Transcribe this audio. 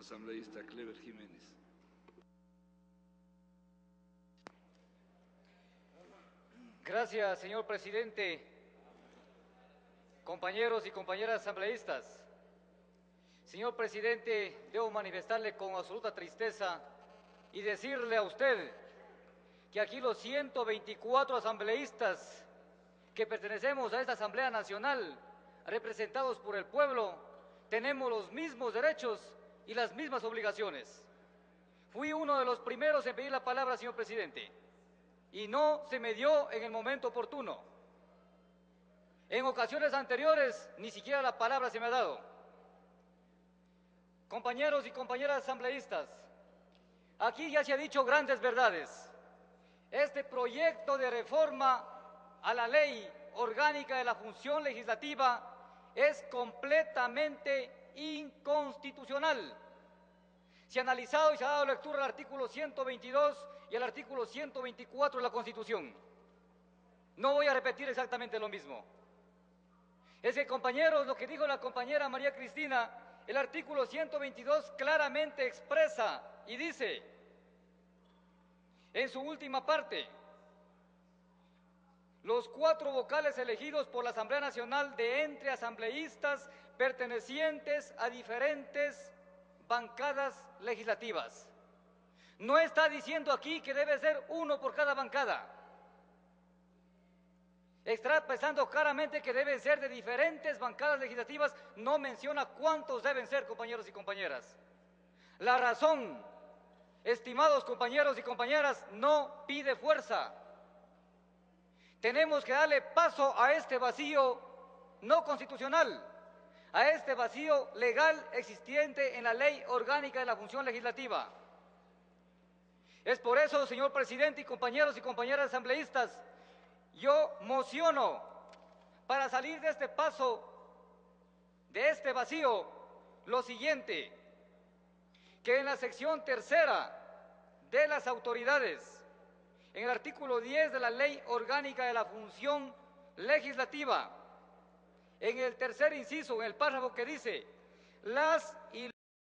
asambleísta Clever Jiménez. Gracias, señor presidente. Compañeros y compañeras asambleístas. Señor presidente, debo manifestarle con absoluta tristeza y decirle a usted que aquí los 124 asambleístas que pertenecemos a esta Asamblea Nacional, representados por el pueblo, tenemos los mismos derechos y las mismas obligaciones. Fui uno de los primeros en pedir la palabra, señor presidente, y no se me dio en el momento oportuno. En ocasiones anteriores ni siquiera la palabra se me ha dado. Compañeros y compañeras asambleístas, aquí ya se ha dicho grandes verdades. Este proyecto de reforma a la ley orgánica de la función legislativa es completamente inconstitucional. Se ha analizado y se ha dado lectura al artículo 122 y al artículo 124 de la Constitución. No voy a repetir exactamente lo mismo. Es que, compañeros, lo que dijo la compañera María Cristina, el artículo 122 claramente expresa y dice, en su última parte, los cuatro vocales elegidos por la Asamblea Nacional de entre asambleístas pertenecientes a diferentes bancadas legislativas. No está diciendo aquí que debe ser uno por cada bancada. Está pensando claramente que deben ser de diferentes bancadas legislativas. No menciona cuántos deben ser, compañeros y compañeras. La razón, estimados compañeros y compañeras, no pide fuerza. Tenemos que darle paso a este vacío no constitucional, a este vacío legal existente en la ley orgánica de la función legislativa. Es por eso, señor presidente y compañeros y compañeras asambleístas, yo mociono para salir de este paso, de este vacío, lo siguiente, que en la sección tercera de las autoridades, en el artículo 10 de la Ley Orgánica de la Función Legislativa, en el tercer inciso, en el párrafo que dice, las y